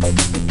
Bye.